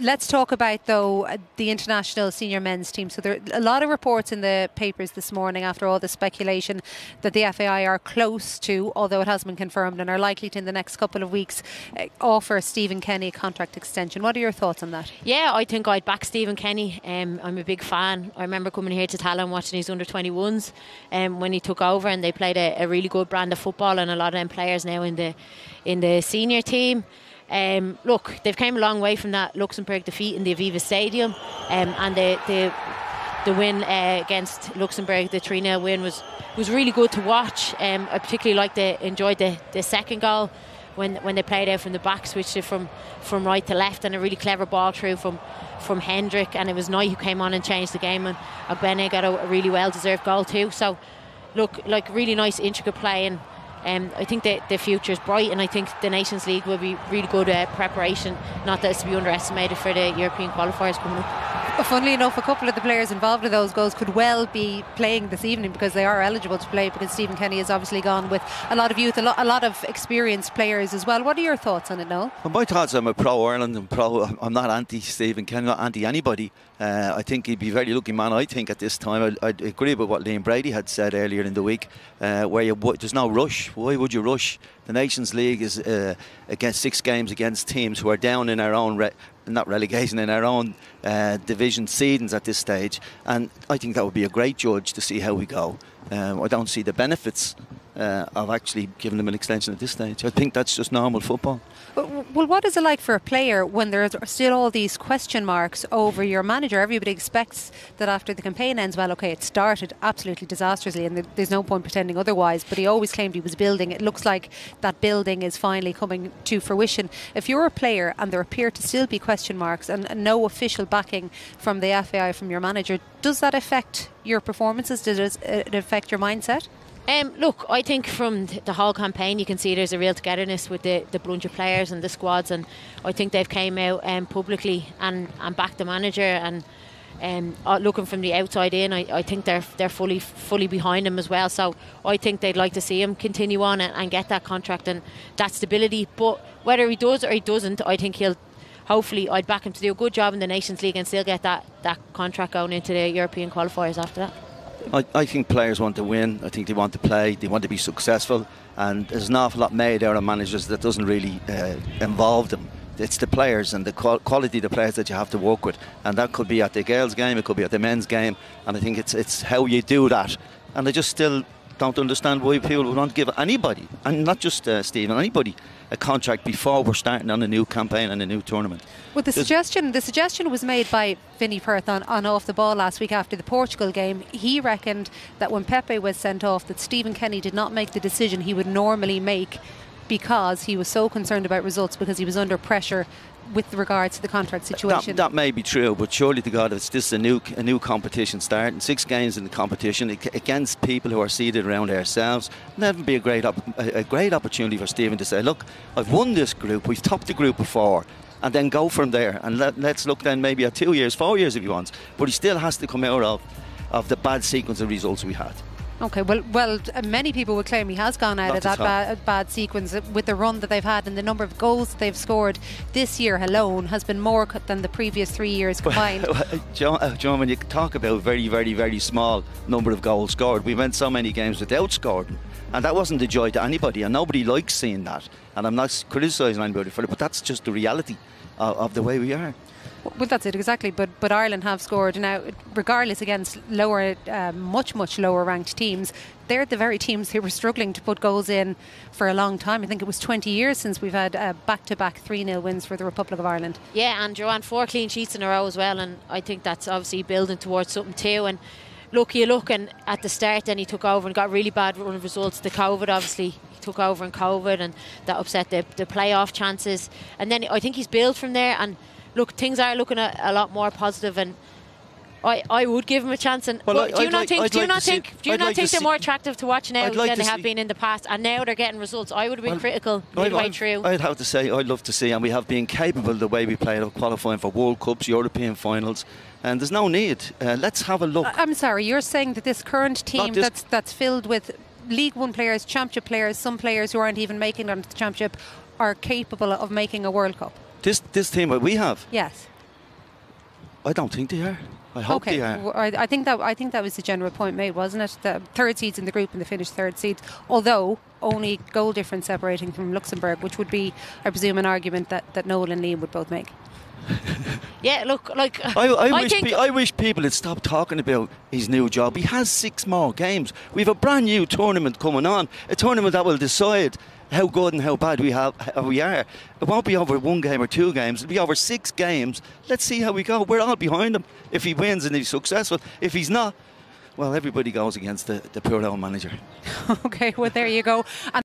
let's talk about though the international senior men's team. So there are a lot of reports in the papers this morning after all the speculation that the FAI are close to, although it hasn't been confirmed, and are likely to in the next couple of weeks uh, offer Stephen Kenny a contract extension. What are your thoughts on that? Yeah, I think I'd back Stephen Kenny. Um, I'm a big fan. I remember coming here to Tallaght and watching his under 21s um, when he took over, and they played a, a really good brand of football, and a lot of them players now in the in the senior team. Um, look, they've came a long way from that Luxembourg defeat in the Aviva Stadium, um, and the the, the win uh, against Luxembourg, the 3 0 win, was was really good to watch. Um, I particularly liked the enjoyed the, the second goal when when they played out from the back, switched it from from right to left, and a really clever ball through from from Hendrick, and it was Knight who came on and changed the game, and Ogbene got a, a really well deserved goal too. So, look, like really nice intricate play and um, I think the, the future is bright, and I think the Nations League will be really good uh, preparation. Not that it's to be underestimated for the European qualifiers coming up. Funnily enough, a couple of the players involved in those goals could well be playing this evening because they are eligible to play. Because Stephen Kenny has obviously gone with a lot of youth, a lot, a lot of experienced players as well. What are your thoughts on it, Noel? Well, my thoughts. I'm a pro Ireland and pro. I'm not anti Stephen Kenny, not anti anybody. Uh, I think he'd be a very lucky man. I think at this time, I, would agree with what Liam Brady had said earlier in the week, uh, where you, there's no rush. Why would you rush? The Nations League is uh, against six games against teams who are down in our own re- not relegation in our own uh, division seedings at this stage, and I think that would be a great judge to see how we go. Um, I don't see the benefits uh, of actually giving them an extension at this stage. I think that's just normal football. Well, what is it like for a player when there's still all these question marks over your manager? Everybody expects that after the campaign ends, well, okay, it started absolutely disastrously, and there's no point pretending otherwise. But he always claimed he was building. It looks like that building is finally coming to fruition. If you're a player and there appear to still be question marks and, no official backing from the FAI from your manager, does that affect your performances? Does it affect your mindset? Um, look, I think from the whole campaign, you can see there's a real togetherness with the, the of players and the squads, and I think they've came out um, publicly and, and backed the manager and. Um, uh, looking from the outside in, I, I think they're they're fully fully behind him as well. So I think they'd like to see him continue on and, and get that contract and that stability. But whether he does or he doesn't, I think he'll hopefully I'd back him to do a good job in the Nations League and still get that, that contract going into the European qualifiers after that. I, I, think players want to win. I think they want to play. They want to be successful. And there's an awful lot made out of managers that doesn't really uh, involve them. It's the players and the quality of the players that you have to work with, and that could be at the girls' game, it could be at the men's game, and I think it's it's how you do that. And I just still don't understand why people would want to give anybody, and not just uh, Stephen, anybody, a contract before we're starting on a new campaign and a new tournament. Well, the There's suggestion the suggestion was made by Vinny Perth on, on off the ball last week after the Portugal game. He reckoned that when Pepe was sent off, that Stephen Kenny did not make the decision he would normally make because he was so concerned about results because he was under pressure with regards to the contract situation. That, that, may be true, but surely to God, it's just a new a new competition starting. Six games in the competition against people who are seated around ourselves. That would be a great a great opportunity for Stephen to say, look, I've won this group. We've topped the group before. And then go from there, and let, let's look then maybe at two years, four years if he wants. But he still has to come out of, of the bad sequence of results we had. Okay, well, well, uh, many people would claim he has gone out Not of that bad, bad, sequence with the run that they've had and the number of goals they've scored this year alone has been more than the previous three years combined. John, uh, John, when you talk about very, very, very small number of goals scored, we went so many games without scoring, and that wasn't a joy to anybody, and nobody likes seeing that. And I'm not criticising anybody for it, but that's just the reality of, of the way we are. Well, that's it exactly. But but Ireland have scored now, regardless against lower, uh, much much lower ranked teams. They're the very teams who were struggling to put goals in for a long time. I think it was 20 years since we've had uh, back-to-back 3-0 wins for the Republic of Ireland. Yeah, and Joanne, four clean sheets in a row as well, and I think that's obviously building towards something too. And look, you looking at the start, then he took over and got really bad run of results. The COVID, obviously, he took over in COVID, and that upset the, the playoff chances. And then I think he's built from there, and look, things are looking a, a lot more positive and. I, I would give him a chance, and well, do you not like, think? I'd do you like not think? See, do you I'd not like think they're more attractive to watch now like than they have been in the past? And now they're getting results. I would have been well, critical midway I'd, through. I'd have to say I'd love to see, and we have been capable the way we played of qualifying for World Cups, European finals, and there's no need. Uh, let's have a look. I'm sorry, you're saying that this current team this that's that's filled with League One players, Championship players, some players who aren't even making it onto the Championship, are capable of making a World Cup. This this team that we have. Yes. I don't think they are. I hope okay, they are. I, I think that I think that was the general point made, wasn't it? The third seeds in the group and the finished third seeds, although only goal difference separating from Luxembourg, which would be, I presume, an argument that, that Noel and Liam would both make. Yeah, look, like I, I, wish think pe- I wish people had stopped talking about his new job. He has six more games. We have a brand new tournament coming on, a tournament that will decide how good and how bad we have how we are. It won't be over one game or two games. It'll be over six games. Let's see how we go. We're all behind him. If he wins and he's successful, if he's not, well, everybody goes against the, the poor old manager. okay, well there you go. And